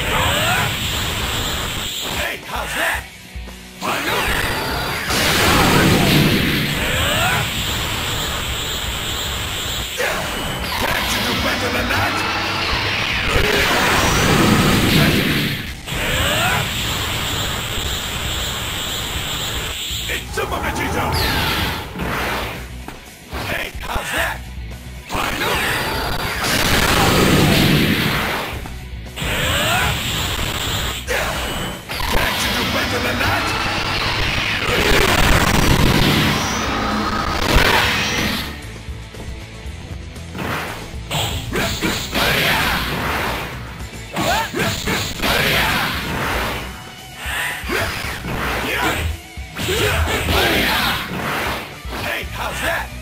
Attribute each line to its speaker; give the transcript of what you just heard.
Speaker 1: Fight! How's that?